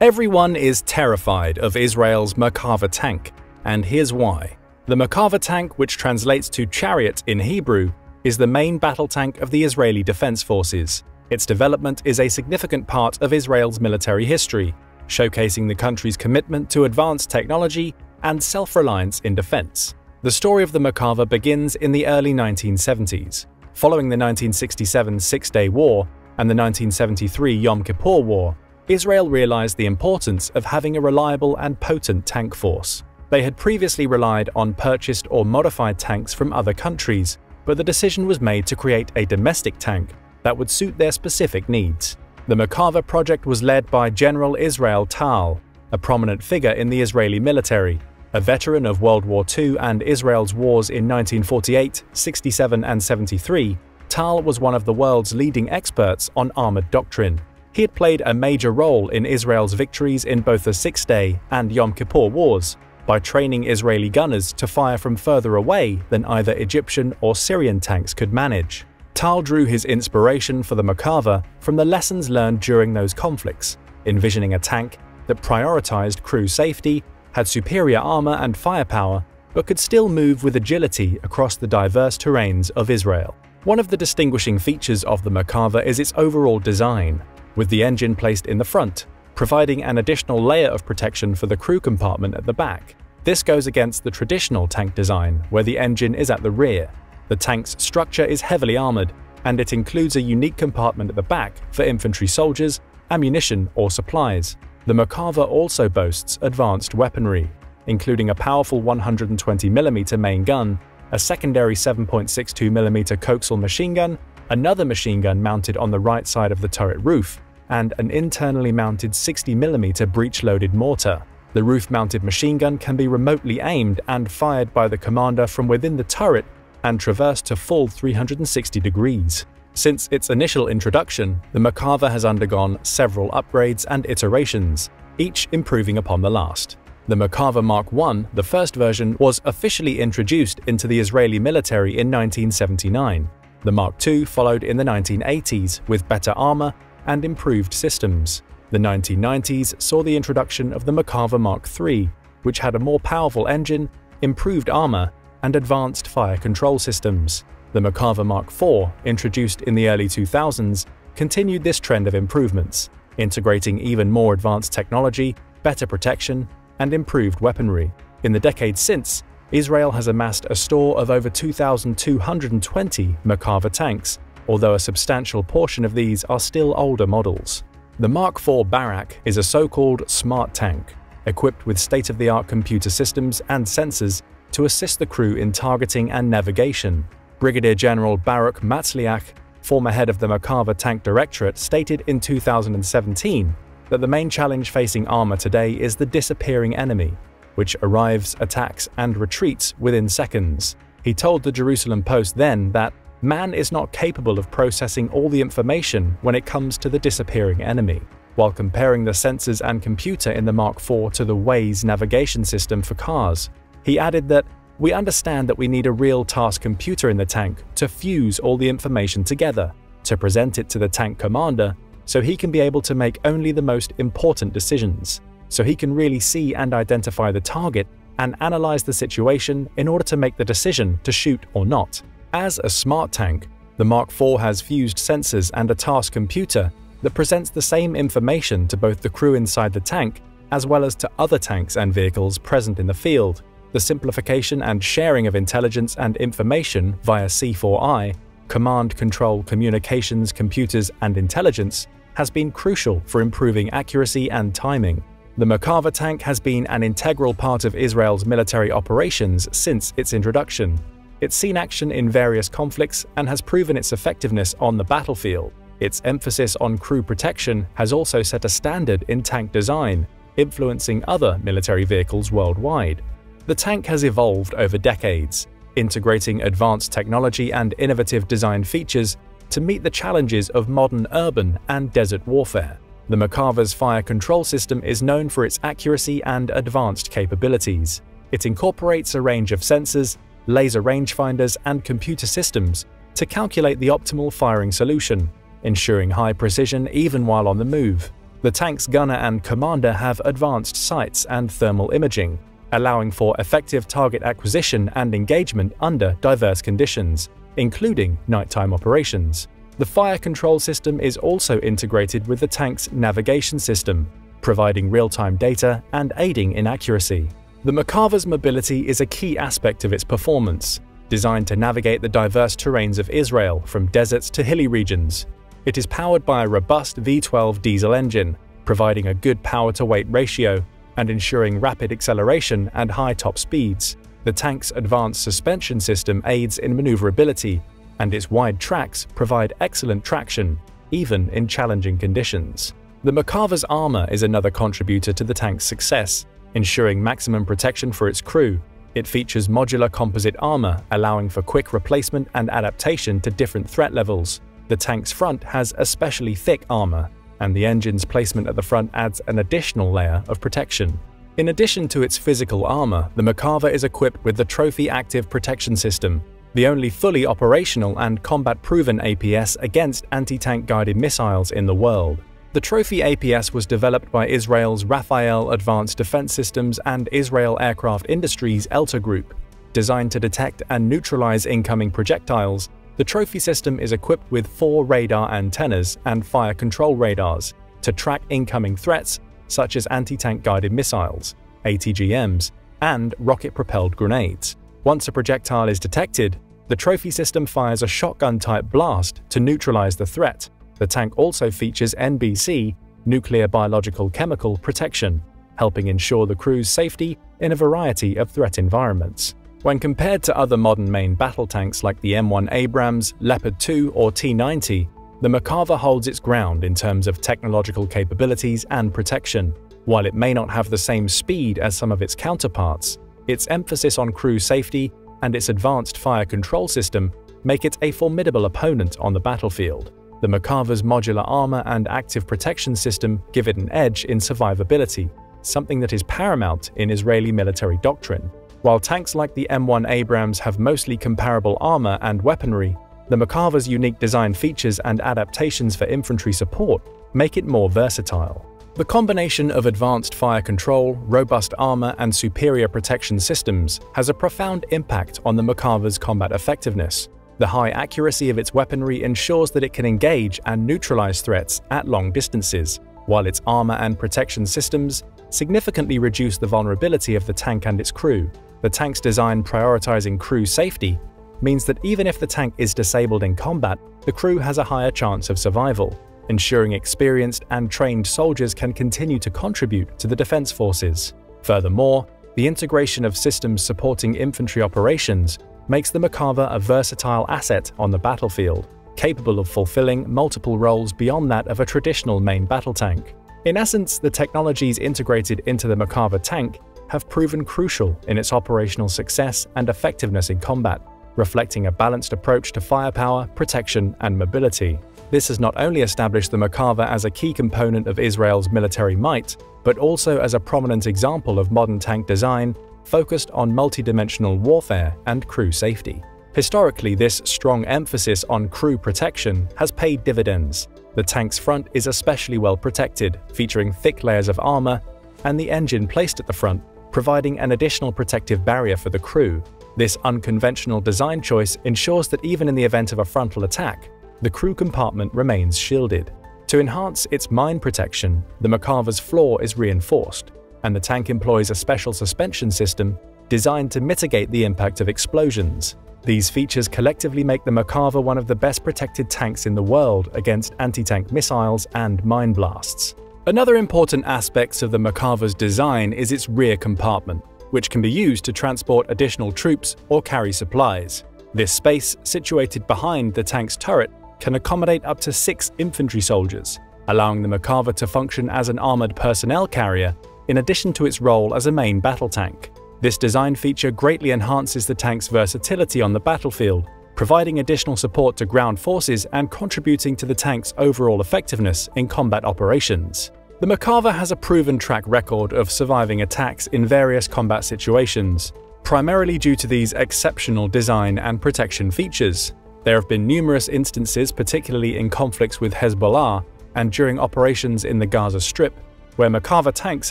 Everyone is terrified of Israel's Merkava tank, and here's why. The Merkava tank, which translates to chariot in Hebrew, is the main battle tank of the Israeli Defense Forces. Its development is a significant part of Israel's military history, showcasing the country's commitment to advanced technology and self-reliance in defense. The story of the Merkava begins in the early 1970s. Following the 1967 Six-Day War and the 1973 Yom Kippur War, Israel realized the importance of having a reliable and potent tank force. They had previously relied on purchased or modified tanks from other countries, but the decision was made to create a domestic tank that would suit their specific needs. The Merkava project was led by General Israel Tal, a prominent figure in the Israeli military. A veteran of World War II and Israel's wars in 1948, 67 and 73, Tal was one of the world's leading experts on armored doctrine. He had played a major role in Israel's victories in both the Six-Day and Yom Kippur Wars, by training Israeli gunners to fire from further away than either Egyptian or Syrian tanks could manage. Tal drew his inspiration for the Merkava from the lessons learned during those conflicts, envisioning a tank that prioritized crew safety, had superior armor and firepower, but could still move with agility across the diverse terrains of Israel. One of the distinguishing features of the Merkava is its overall design, with the engine placed in the front, providing an additional layer of protection for the crew compartment at the back. This goes against the traditional tank design, where the engine is at the rear. The tank's structure is heavily armored, and it includes a unique compartment at the back for infantry soldiers, ammunition, or supplies. The Merkava also boasts advanced weaponry, including a powerful 120mm main gun, a secondary 7.62mm coaxial machine gun, another machine gun mounted on the right side of the turret roof, and an internally mounted 60mm breech-loaded mortar. The roof-mounted machine gun can be remotely aimed and fired by the commander from within the turret and traverse to full 360 degrees. Since its initial introduction, the Merkava has undergone several upgrades and iterations, each improving upon the last. The Merkava Mark I, the first version, was officially introduced into the Israeli military in 1979. The Mark II followed in the 1980s with better armor and improved systems. The 1990s saw the introduction of the Merkava Mark III, which had a more powerful engine, improved armor, and advanced fire control systems. The Merkava Mark IV, introduced in the early 2000s, continued this trend of improvements, integrating even more advanced technology, better protection, and improved weaponry. In the decades since, Israel has amassed a store of over 2,220 Merkava tanks, although a substantial portion of these are still older models. The Mark IV Barak is a so-called smart tank, equipped with state-of-the-art computer systems and sensors to assist the crew in targeting and navigation. Brigadier General Baruch Matzliach, former head of the Merkava Tank Directorate, stated in 2017 that the main challenge facing armor today is the disappearing enemy, which arrives, attacks, and retreats within seconds. He told the Jerusalem Post then that Man is not capable of processing all the information when it comes to the disappearing enemy. While comparing the sensors and computer in the Mark IV to the Waze navigation system for cars, he added that we understand that we need a real task computer in the tank to fuse all the information together, to present it to the tank commander so he can be able to make only the most important decisions, so he can really see and identify the target and analyze the situation in order to make the decision to shoot or not. As a smart tank, the Mark IV has fused sensors and a task computer that presents the same information to both the crew inside the tank as well as to other tanks and vehicles present in the field. The simplification and sharing of intelligence and information via C4I, command, control, communications, computers, and intelligence, has been crucial for improving accuracy and timing. The Merkava tank has been an integral part of Israel's military operations since its introduction. It's seen action in various conflicts and has proven its effectiveness on the battlefield. Its emphasis on crew protection has also set a standard in tank design, influencing other military vehicles worldwide. The tank has evolved over decades, integrating advanced technology and innovative design features to meet the challenges of modern urban and desert warfare. The Merkava's fire control system is known for its accuracy and advanced capabilities. It incorporates a range of sensors, laser rangefinders, and computer systems to calculate the optimal firing solution, ensuring high precision even while on the move. The tank's gunner and commander have advanced sights and thermal imaging, allowing for effective target acquisition and engagement under diverse conditions, including nighttime operations. The fire control system is also integrated with the tank's navigation system, providing real-time data and aiding in accuracy. The Merkava's mobility is a key aspect of its performance, designed to navigate the diverse terrains of Israel from deserts to hilly regions. It is powered by a robust V12 diesel engine, providing a good power-to-weight ratio and ensuring rapid acceleration and high top speeds. The tank's advanced suspension system aids in maneuverability, and its wide tracks provide excellent traction, even in challenging conditions. The Merkava's armor is another contributor to the tank's success, ensuring maximum protection for its crew. It features modular composite armor, allowing for quick replacement and adaptation to different threat levels. The tank's front has especially thick armor, and the engine's placement at the front adds an additional layer of protection. In addition to its physical armor, the Merkava is equipped with the Trophy Active Protection System, the only fully operational and combat-proven APS against anti-tank guided missiles in the world. The Trophy APS was developed by Israel's Rafael Advanced Defense Systems and Israel Aircraft Industries Elta Group. Designed to detect and neutralize incoming projectiles, the Trophy system is equipped with four radar antennas and fire control radars to track incoming threats such as anti-tank guided missiles, ATGMs, and rocket-propelled grenades. Once a projectile is detected, the Trophy system fires a shotgun-type blast to neutralize the threat, the tank also features NBC, nuclear biological chemical protection, helping ensure the crew's safety in a variety of threat environments. When compared to other modern main battle tanks like the M1 Abrams, Leopard 2 or T-90, the Merkava holds its ground in terms of technological capabilities and protection. While it may not have the same speed as some of its counterparts, its emphasis on crew safety and its advanced fire control system make it a formidable opponent on the battlefield. The Merkava's modular armor and active protection system give it an edge in survivability, something that is paramount in Israeli military doctrine. While tanks like the M1 Abrams have mostly comparable armor and weaponry, the Merkava's unique design features and adaptations for infantry support make it more versatile. The combination of advanced fire control, robust armor, and superior protection systems has a profound impact on the Merkava's combat effectiveness. The high accuracy of its weaponry ensures that it can engage and neutralize threats at long distances, while its armor and protection systems significantly reduce the vulnerability of the tank and its crew. The tank's design prioritizing crew safety means that even if the tank is disabled in combat, the crew has a higher chance of survival, ensuring experienced and trained soldiers can continue to contribute to the defense forces. Furthermore, the integration of systems supporting infantry operations makes the Merkava a versatile asset on the battlefield, capable of fulfilling multiple roles beyond that of a traditional main battle tank. In essence, the technologies integrated into the Merkava tank have proven crucial in its operational success and effectiveness in combat, reflecting a balanced approach to firepower, protection, and mobility. This has not only established the Merkava as a key component of Israel's military might, but also as a prominent example of modern tank design focused on multidimensional warfare and crew safety. Historically, this strong emphasis on crew protection has paid dividends. The tank's front is especially well protected, featuring thick layers of armor, and the engine placed at the front, providing an additional protective barrier for the crew. This unconventional design choice ensures that even in the event of a frontal attack, the crew compartment remains shielded. To enhance its mine protection, the Merkava's floor is reinforced, and the tank employs a special suspension system designed to mitigate the impact of explosions. These features collectively make the Merkava one of the best protected tanks in the world against anti-tank missiles and mine blasts. Another important aspect of the Merkava's design is its rear compartment, which can be used to transport additional troops or carry supplies. This space, situated behind the tank's turret, can accommodate up to six infantry soldiers, allowing the Merkava to function as an armored personnel carrier in addition to its role as a main battle tank. This design feature greatly enhances the tank's versatility on the battlefield, providing additional support to ground forces and contributing to the tank's overall effectiveness in combat operations. The Merkava has a proven track record of surviving attacks in various combat situations, primarily due to these exceptional design and protection features. There have been numerous instances, particularly in conflicts with Hezbollah, and during operations in the Gaza Strip, where Merkava tanks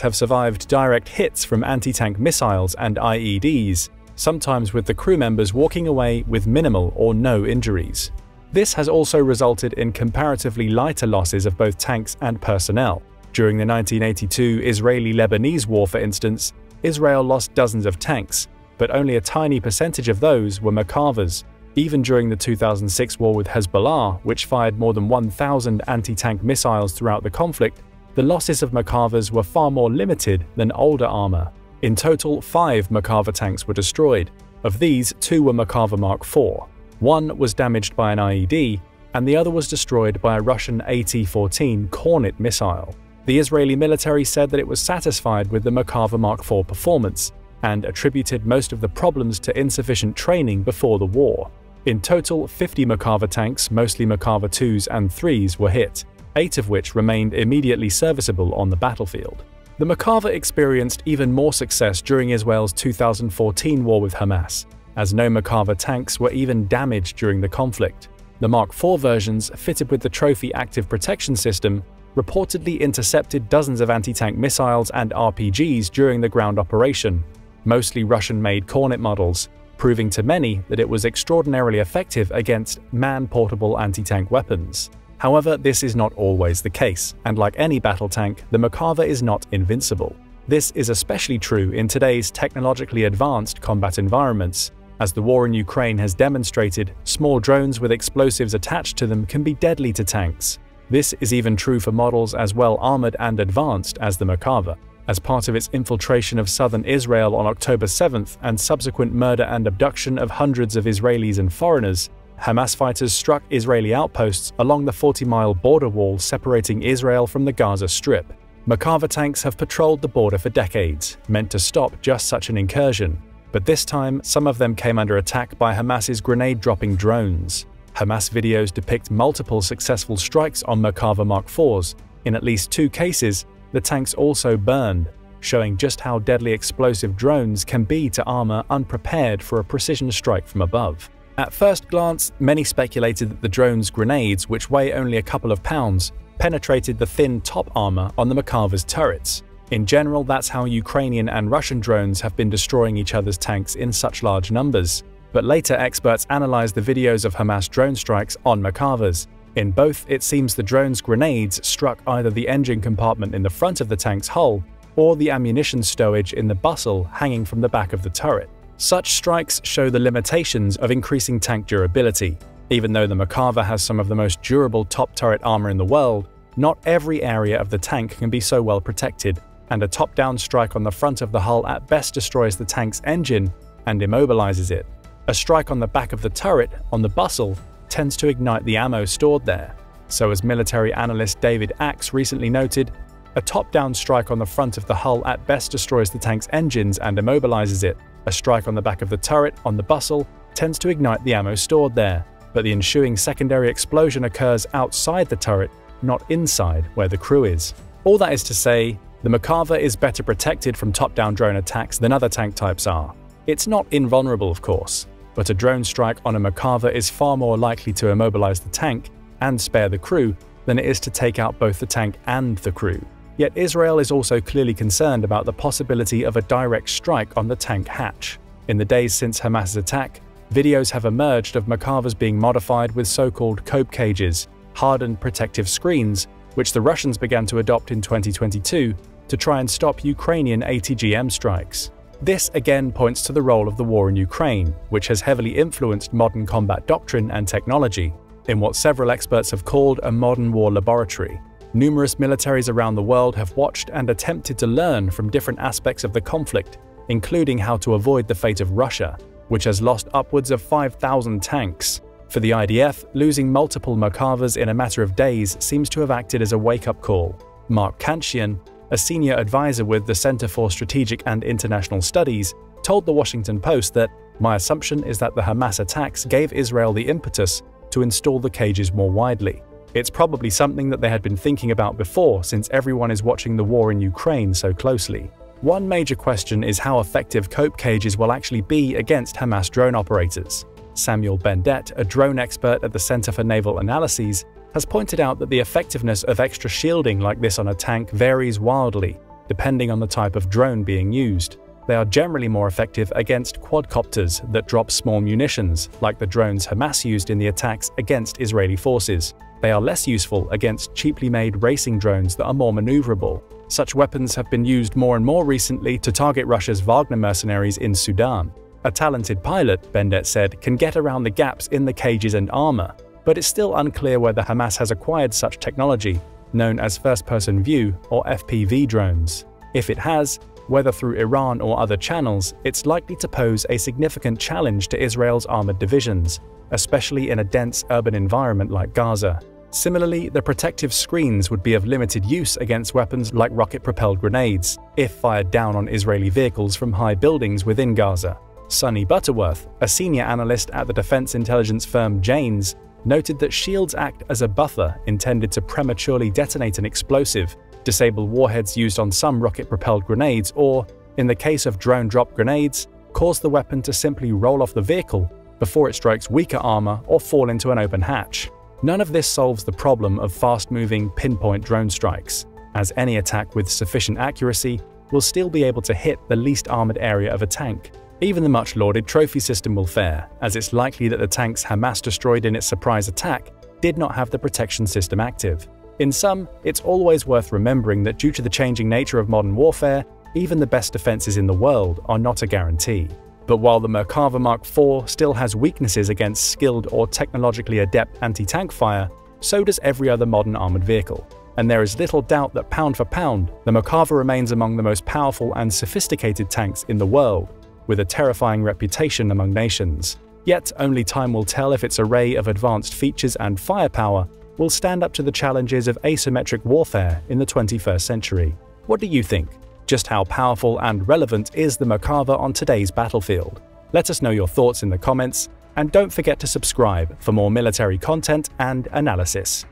have survived direct hits from anti-tank missiles and IEDs, sometimes with the crew members walking away with minimal or no injuries. This has also resulted in comparatively lighter losses of both tanks and personnel. During the 1982 Israeli-Lebanese war, for instance, Israel lost dozens of tanks, but only a tiny percentage of those were Merkavas. Even during the 2006 war with Hezbollah, which fired more than 1,000 anti-tank missiles throughout the conflict, the losses of Merkavas were far more limited than older armor. In total, five Merkava tanks were destroyed. Of these, two were Merkava Mark IV. One was damaged by an IED, and the other was destroyed by a Russian AT-14 Kornet missile. The Israeli military said that it was satisfied with the Merkava Mark IV performance, and attributed most of the problems to insufficient training before the war. In total, 50 Merkava tanks, mostly Merkava 2s and 3s, were hit, eight of which remained immediately serviceable on the battlefield. The Merkava experienced even more success during Israel's 2014 war with Hamas, as no Merkava tanks were even damaged during the conflict. The Mark IV versions, fitted with the Trophy Active Protection System, reportedly intercepted dozens of anti-tank missiles and RPGs during the ground operation, mostly Russian-made Kornet models, proving to many that it was extraordinarily effective against man-portable anti-tank weapons. However, this is not always the case, and like any battle tank, the Merkava is not invincible. This is especially true in today's technologically advanced combat environments. As the war in Ukraine has demonstrated, small drones with explosives attached to them can be deadly to tanks. This is even true for models as well armored and advanced as the Merkava. As part of its infiltration of southern Israel on October 7th and subsequent murder and abduction of hundreds of Israelis and foreigners, Hamas fighters struck Israeli outposts along the 40-mile border wall separating Israel from the Gaza Strip. Merkava tanks have patrolled the border for decades, meant to stop just such an incursion. But this time, some of them came under attack by Hamas's grenade-dropping drones. Hamas videos depict multiple successful strikes on Merkava Mark IVs. In at least two cases, the tanks also burned, showing just how deadly explosive drones can be to armor unprepared for a precision strike from above. At first glance, many speculated that the drone's grenades, which weigh only a couple of pounds, penetrated the thin top armor on the Merkava's turrets. In general, that's how Ukrainian and Russian drones have been destroying each other's tanks in such large numbers. But later experts analyzed the videos of Hamas drone strikes on Merkavas. In both, it seems the drone's grenades struck either the engine compartment in the front of the tank's hull or the ammunition stowage in the bustle hanging from the back of the turret. Such strikes show the limitations of increasing tank durability. Even though the Merkava has some of the most durable top turret armor in the world, not every area of the tank can be so well protected, and a top-down strike on the front of the hull at best destroys the tank's engine and immobilizes it. A strike on the back of the turret, on the bustle, tends to ignite the ammo stored there. So as military analyst David Axe recently noted, a top-down strike on the front of the hull at best destroys the tank's engines and immobilizes it, a strike on the back of the turret on the bustle tends to ignite the ammo stored there, but the ensuing secondary explosion occurs outside the turret, not inside where the crew is. All that is to say, the Merkava is better protected from top-down drone attacks than other tank types are. It's not invulnerable, of course, but a drone strike on a Merkava is far more likely to immobilize the tank and spare the crew than it is to take out both the tank and the crew. Yet Israel is also clearly concerned about the possibility of a direct strike on the tank hatch. In the days since Hamas's attack, videos have emerged of Merkavas being modified with so-called cope cages, hardened protective screens, which the Russians began to adopt in 2022 to try and stop Ukrainian ATGM strikes. This again points to the role of the war in Ukraine, which has heavily influenced modern combat doctrine and technology, in what several experts have called a modern war laboratory. Numerous militaries around the world have watched and attempted to learn from different aspects of the conflict, including how to avoid the fate of Russia, which has lost upwards of 5,000 tanks. For the IDF, losing multiple Merkavas in a matter of days seems to have acted as a wake-up call. Mark Cancian, a senior advisor with the Center for Strategic and International Studies, told the Washington Post that my assumption is that the Hamas attacks gave Israel the impetus to install the cages more widely. It's probably something that they had been thinking about before since everyone is watching the war in Ukraine so closely. One major question is how effective cope cages will actually be against Hamas drone operators. Samuel Bendett, a drone expert at the Center for Naval Analyses, has pointed out that the effectiveness of extra shielding like this on a tank varies wildly, depending on the type of drone being used. They are generally more effective against quadcopters that drop small munitions, like the drones Hamas used in the attacks against Israeli forces. They are less useful against cheaply made racing drones that are more maneuverable. Such weapons have been used more and more recently to target Russia's Wagner mercenaries in Sudan. A talented pilot, Bendett said, can get around the gaps in the cages and armor, but it's still unclear whether Hamas has acquired such technology, known as first person view or FPV drones. If it has, whether through Iran or other channels, it's likely to pose a significant challenge to Israel's armored divisions, especially in a dense urban environment like Gaza. Similarly, the protective screens would be of limited use against weapons like rocket-propelled grenades, if fired down on Israeli vehicles from high buildings within Gaza. Sonny Butterworth, a senior analyst at the defense intelligence firm Janes, noted that shields act as a buffer intended to prematurely detonate an explosive disable warheads used on some rocket-propelled grenades or, in the case of drone-drop grenades, cause the weapon to simply roll off the vehicle before it strikes weaker armor or fall into an open hatch. None of this solves the problem of fast-moving pinpoint drone strikes, as any attack with sufficient accuracy will still be able to hit the least armored area of a tank. Even the much-lauded trophy system will fare, as it's likely that the tanks Hamas destroyed in its surprise attack did not have the protection system active. In sum, it's always worth remembering that due to the changing nature of modern warfare, even the best defenses in the world are not a guarantee. But while the Merkava Mark IV still has weaknesses against skilled or technologically adept anti-tank fire, so does every other modern armored vehicle. And there is little doubt that pound for pound, the Merkava remains among the most powerful and sophisticated tanks in the world, with a terrifying reputation among nations. Yet only time will tell if its array of advanced features and firepower will stand up to the challenges of asymmetric warfare in the 21st century. What do you think? Just how powerful and relevant is the Merkava on today's battlefield? Let us know your thoughts in the comments, and don't forget to subscribe for more military content and analysis.